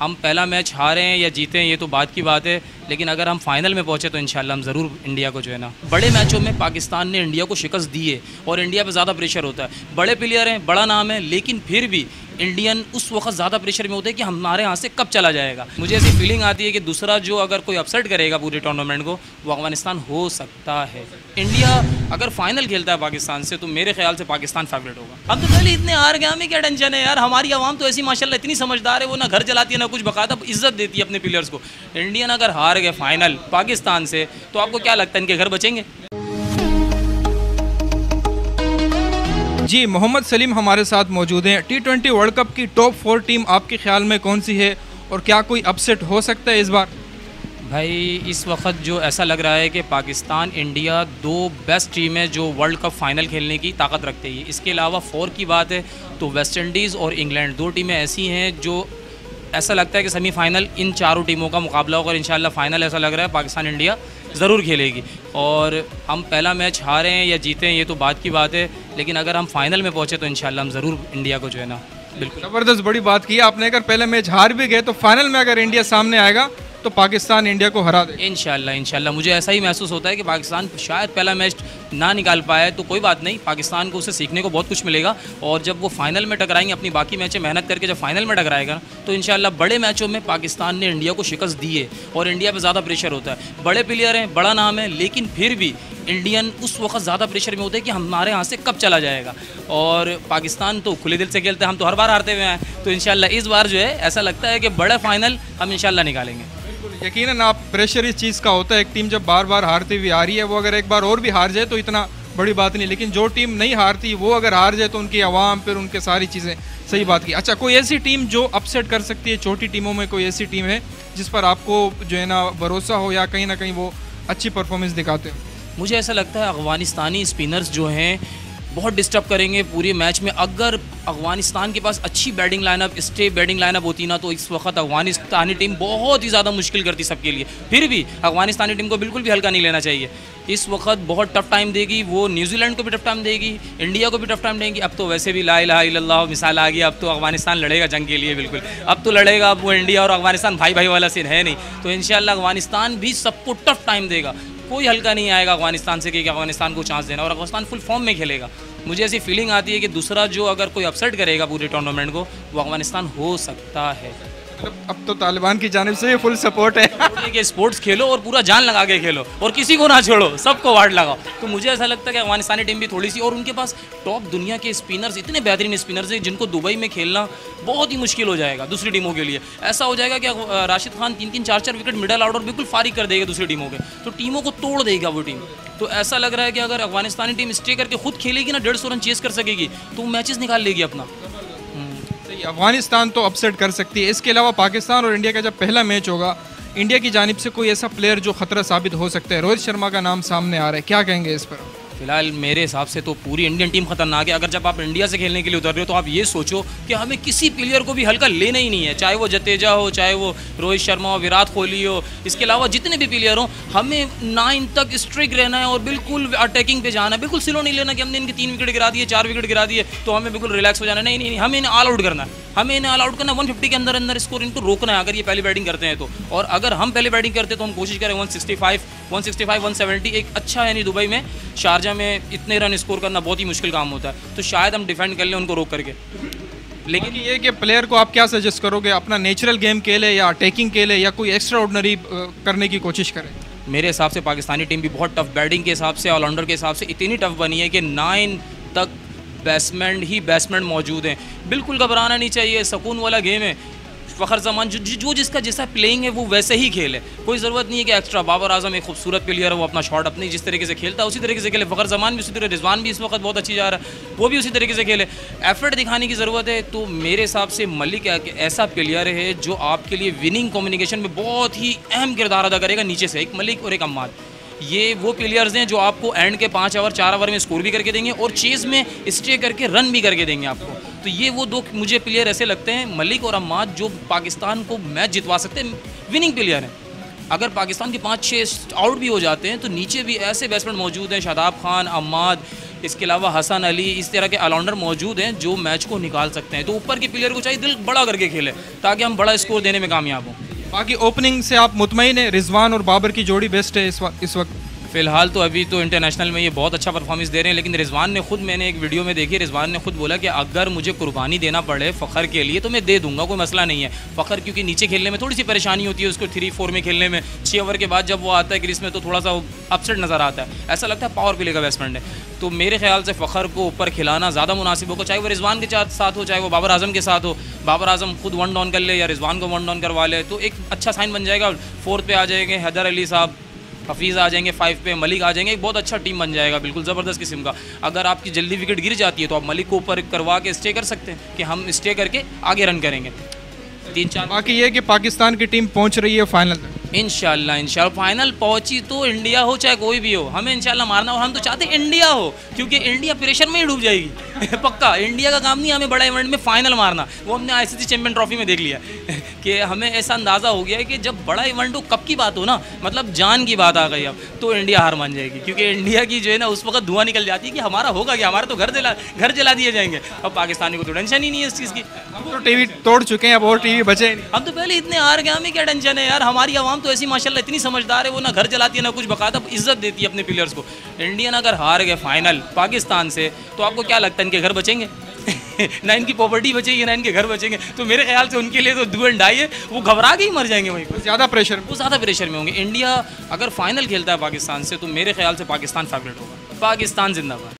हम पहला मैच हारे हैं या जीते हैं ये तो बात की बात है। लेकिन अगर हम फाइनल में पहुँचे तो इंशाल्लाह हम ज़रूर इंडिया को जो है ना, बड़े मैचों में पाकिस्तान ने इंडिया को शिकस्त दी है और इंडिया पे ज़्यादा प्रेशर होता है। बड़े प्लेयर हैं, बड़ा नाम है, लेकिन फिर भी इंडियन उस वक्त ज़्यादा प्रेशर में होते हैं कि हमारे यहाँ से कब चला जाएगा। मुझे ऐसी फीलिंग आती है कि दूसरा जो अगर कोई अपसेट करेगा पूरे टूर्नामेंट को, वो अफ़गानिस्तान हो सकता है। इंडिया अगर फाइनल खेलता है पाकिस्तान से तो मेरे ख्याल से पाकिस्तान फेवरेट होगा। हम तो पहले इतने हार गए हमें क्या टेंशन है यार? हमारी आवाम तो ऐसी माशाल्लाह इतनी समझदार है, वो ना घर चलाती है, ना कुछ बकायदा इज़्ज़त देती है अपने प्लेयर्स को। इंडियन अगर हार गए फाइनल पाकिस्तान से तो आपको क्या लगता है इनके घर बचेंगे? जी मोहम्मद सलीम हमारे साथ मौजूद हैं। टी ट्वेंटी वर्ल्ड कप की टॉप फोर टीम आपके ख्याल में कौन सी है और क्या कोई अपसेट हो सकता है इस बार? भाई इस वक्त जो ऐसा लग रहा है कि पाकिस्तान इंडिया दो बेस्ट टीमें जो वर्ल्ड कप फाइनल खेलने की ताकत रखते हैं। इसके अलावा फोर की बात है तो वेस्ट इंडीज़ और इंग्लैंड दो टीमें ऐसी हैं जो ऐसा लगता है कि सेमीफाइनल इन चारों टीमों का मुकाबला होगा और इंशाल्लाह फाइनल ऐसा लग रहा है पाकिस्तान इंडिया ज़रूर खेलेगी। और हम पहला मैच हारें या जीतें ये तो बात की बात है, लेकिन अगर हम फाइनल में पहुँचे तो इन हम ज़रूर इंडिया को जो है ना, बिल्कुल। ज़बरदस्त बड़ी बात की आपने, अगर पहले मैच हार भी गए तो फाइनल में अगर इंडिया सामने आएगा तो पाकिस्तान इंडिया को हरा दे। इनशाला इनशाला मुझे ऐसा ही महसूस होता है कि पाकिस्तान शायद पहला मैच ना निकाल पाए तो कोई बात नहीं। पाकिस्तान को उसे सीखने को बहुत कुछ मिलेगा और जब वो फाइनल में टकराएँगे, अपनी बाकी मैचें मेहनत करके जब फाइनल में टकराएगा तो इनशाला बड़े मैचों में पाकिस्तान ने इंडिया को शिकस्त दी है और इंडिया पर ज़्यादा प्रेशर होता है। बड़े प्लेयर हैं, बड़ा नाम है, लेकिन फिर भी इंडियन उस वक्त ज़्यादा प्रेशर में होते हैं कि हमारे यहाँ से कब चला जाएगा। और पाकिस्तान तो खुले दिल से खेलते हैं, हम तो हर बार हारते हुए हैं। तो इन इस बार जो है, ऐसा लगता है कि बड़ा फाइनल हम इन निकालेंगे। यकीनन आप प्रेशर इस चीज़ का होता है, एक टीम जब बार बार हारती हुई आ रही है, वो अगर एक बार और भी हार जाए तो इतना बड़ी बात नहीं, लेकिन जो टीम नहीं हारती, वो अगर हार जाए तो उनकी आवाम, फिर उनके सारी चीज़ें, सही बात की। अच्छा कोई ऐसी टीम जो अपसेट कर सकती है, छोटी टीमों में कोई ऐसी टीम है, जिस पर आपको जो है ना भरोसा हो या कहीं ना कहीं वो अच्छी परफॉर्मेंस दिखाते हो? मुझे ऐसा लगता है अफगानिस्तानी स्पिनर्स जो हैं बहुत डिस्टर्ब करेंगे पूरे मैच में। अगर अफ़गानिस्तान के पास अच्छी batting lineup stay batting lineup होती ना तो इस वक्त अफगानिस्तानी टीम बहुत ही ज़्यादा मुश्किल करती सबके लिए। फिर भी अफगानिस्तानी टीम को बिल्कुल भी हल्का नहीं लेना चाहिए। इस वक्त बहुत टफ टाइम देगी, वो न्यूजीलैंड को भी टफ टाइम देगी इंडिया को भी टफ टाइम देंगी। अब तो वैसे भी ला इला मिसाल आ गई, अब तो अफ़गानिस्तान लड़ेगा जंग के लिए बिल्कुल। अब तो लड़ेगा अब वो इंडिया और अफ़गानिस्तान भाई भाई वाला सीन है नहीं। तो इन अफ़गानिस्तान भी सबको टफ टाइम देगा। कोई हल्का नहीं आएगा अफ़गानिस्तान से कि अफ़गानिस्तान को चांस देना और अफ़गानिस्तान फुल फॉर्म में खेलेगा। मुझे ऐसी फीलिंग आती है कि दूसरा जो अगर कोई अपसेट करेगा पूरे टूर्नामेंट को, वो अफ़गानिस्तान हो सकता है। मतलब अब तो तालिबान की जानब से फुल सपोर्ट है। कि स्पोर्ट्स खेलो और पूरा जान लगा के खेलो और किसी को ना छोड़ो, सबको वार्ड लगाओ। तो मुझे ऐसा लगता है कि अफगानिस्तानी टीम भी थोड़ी सी और उनके पास टॉप दुनिया के स्पिनर्स इतने बेहतरीन स्पिनर्स हैं जिनको दुबई में खेलना बहुत ही मुश्किल हो जाएगा दूसरी टीमों के लिए। ऐसा हो जाएगा कि राशिद खान तीन तीन चार चार विकेट मिडल ऑर्डर बिल्कुल फारिग कर देगा दूसरी टीमों के। तो टीमों को तोड़ देगा वो टीम तो ऐसा लग रहा है कि अगर अफगानिस्तानी टीम स्टे करके खुद खेलेगी ना, डेढ़ सौ रन चेस कर सकेगी तो मैचेस निकाल लेगी अपना। अफ़गानिस्तान तो अपसेट कर सकती है। इसके अलावा पाकिस्तान और इंडिया का जब पहला मैच होगा, इंडिया की जानब से कोई ऐसा प्लेयर जो खतरा साबित हो सकता है? रोहित शर्मा का नाम सामने आ रहा है। क्या कहेंगे इस पर? फ़िलहाल मेरे हिसाब से तो पूरी इंडियन टीम खतरनाक है। अगर जब आप इंडिया से खेलने के लिए उतर रहे हो तो आप ये सोचो कि हमें किसी प्लेयर को भी हल्का लेना ही नहीं है। चाहे वो जतेजा हो, चाहे वो रोहित शर्मा हो, विराट कोहली हो, इसके अलावा जितने भी प्लेयर हो, हमें नाइन तक स्ट्रिक रहना है और बिल्कुल अटैकिंग पे जाना है। बिल्कुल स्लो नहीं लेना कि हमने इनके तीन विकेट गिरा दिए चार विकेट गिरा दिए तो हमें बिल्कुल रिलैक्स हो जाना नहीं नहीं हमें इन्हें ऑल आउट करना है। हमें इन्हें ऑल आउट करना वन फिफ्टी के अंदर अंदर स्कोर इनको रोकना है, अगर ये पहली बैटिंग करते हैं तो। और अगर हम पहले बैटिंग करते तो हम कोशिश करें one sixty five one sixty five one seventy एक अच्छा यानी दुबई में। शारजा में इतने रन स्कोर करना बहुत ही मुश्किल काम होता है। तो शायद हम डिफेंड कर लें उनको रोक करके। लेकिन ये कि प्लेयर को आप क्या सजेस्ट करोगे? अपना नेचुरल गेम खेले या टेकिंग खेले या कोई एक्स्ट्रा ऑर्डनरी करने की कोशिश करें? मेरे हिसाब से पाकिस्तानी टीम भी बहुत टफ बैटिंग के हिसाब से ऑलराउंडर के हिसाब से इतनी टफ बनी है कि नाइन तक बैट्समैन ही बैट्समैन मौजूद हैं। बिल्कुल घबराना नहीं चाहिए सुकून वाला गेम है। फ़खर जमान, जो जो जिसका जैसा प्लेइंग है, वो वैसे ही खेले कोई ज़रूरत नहीं है कि एक्स्ट्रा बाबर आज़म एक खूबसूरत प्लेयर है, वो अपना शॉट अपनी जिस तरीके से खेलता है, उसी तरीके से खेले। फ़खर जमान भी उसी तरह, रिजवान भी इस वक्त बहुत अच्छी जा रहा है, वो भी उसी तरीके से खेले। एफर्ट दिखाने की ज़रूरत है तो मेरे हिसाब से मलिक ऐसा प्लेयर है जो आपके लिए विनिंग कम्युनिकेशन में बहुत ही अहम किरदार अदा करेगा नीचे से, एक मलिक और एक अम्माद। ये वो प्लेयर्स हैं जो आपको एंड के पाँच ओवर चार ओवर में स्कोर भी करके देंगे और चेज़ में स्टे करके रन भी करके देंगे आपको। तो ये वो दो मुझे प्लेयर ऐसे लगते हैं, मलिक और अम्माद जो पाकिस्तान को मैच जितवा सकते हैं विनिंग प्लेयर हैं। अगर पाकिस्तान के पाँच छः आउट भी हो जाते हैं तो नीचे भी ऐसे बैट्समैन मौजूद हैं, शादाब खान अम्माद इसके अलावा हसन अली, इस तरह के ऑलराउंडर मौजूद हैं, जो मैच को निकाल सकते हैं। तो ऊपर के प्लेयर को चाहिए दिल बड़ा करके खेले, ताकि हम बड़ा स्कोर देने में कामयाब हों। बाकी ओपनिंग से आप मुतमिन है, रिजवान और बाबर की जोड़ी बेस्ट है इस वक्त इस वक्त। फ़िलहाल तो अभी तो इंटरनेशनल में ये बहुत अच्छा परफॉर्मेंस दे रहे हैं, लेकिन रिजवान ने खुद मैंने एक वीडियो में देखी, रिजवान ने खुद बोला कि अगर मुझे कुर्बानी देना पड़े फ़खर के लिए तो मैं दे दूँगा, कोई मसला नहीं है। फ़खर क्योंकि नीचे खेलने में थोड़ी सी परेशानी होती है उसको थ्री फोर में खेलने में। छः ओवर के बाद जब वो आता है क्रिस में तो थोड़ा सा अपसेट नज़र आता है। ऐसा लगता है पावर प्ले का बैट्समैन है। तो मेरे ख्याल से फ़खर को ऊपर खिलाना ज़्यादा मुनासिब होगा, चाहे वो रिजवान के साथ हो, चाहे वो बाबर आज़म के साथ हो। बाबर आज़म खुद वन डाउन कर ले या रिजवान को वन डाउन करवा ले तो एक अच्छा साइन बन जाएगा। फोर्थ पे आ जाएँगे हैदर अली साहब। हफीज़ आ जाएँगे फाइव पे मलिक आ जाएँगे एक बहुत अच्छा टीम बन जाएगा बिल्कुल ज़बरदस्त किस्म का। अगर आपकी जल्दी विकेट गिर जाती है तो आप मलिक को ऊपर करवा के स्टे कर सकते हैं कि हम स्टे करके आगे रन करेंगे। तीन चार बाकी ये कि पाकिस्तान की टीम पहुँच रही है फाइनल तक। इनशाला इनशाला फाइनल पहुँची तो इंडिया हो चाहे कोई भी हो। हमें इनशाला मारना हो हम तो चाहते इंडिया हो क्योंकि इंडिया प्रेशर में ही डूब जाएगी। पक्का इंडिया का काम नहीं हमें बड़ा इवेंट में फाइनल मारना। वो हमने आईसीसी चैंपियन ट्रॉफी में देख लिया कि हमें ऐसा अंदाज़ा हो गया है कि जब बड़ा इवेंट हो कब की बात हो ना मतलब जान की बात आ गई अब तो इंडिया हार मान जाएगी। क्योंकि इंडिया की जो है ना उस वक्त धुआँ निकल जाती है कि हमारा होगा कि हमारा तो घर जला घर जला दिए जाएँगे। अब पाकिस्तानी को तो टेंशन ही नहीं है इस चीज़ की। हम तो टीवी तोड़ चुके हैं अब और टीवी बचे नहीं। हम तो पहले इतने हार गए हमें क्या टेंशन है यार? हमारी आवाम तो ऐसी माशाल्लाह इतनी समझदार है वो ना घर जलाती है ना कुछ बकाता इज़्ज़त देती है अपने प्लेयर्स को। इंडियन अगर हार गए फाइनल पाकिस्तान से तो आपको क्या लगता है इनके घर बचेंगे? ना इनकी प्रॉपर्टी बचेगी ना इनके घर बचेंगे। तो मेरे ख्याल से उनके लिए तो डू एंड डाई है। वो घबरा के ही मर जाएँगे वहीं पर। ज़्यादा प्रेशर वो ज़्यादा प्रेशर में होंगे। इंडिया अगर फाइनल खेलता है पाकिस्तान से तो मेरे ख्याल से पाकिस्तान फेवरेट होगा। पाकिस्तान जिंदाबाद।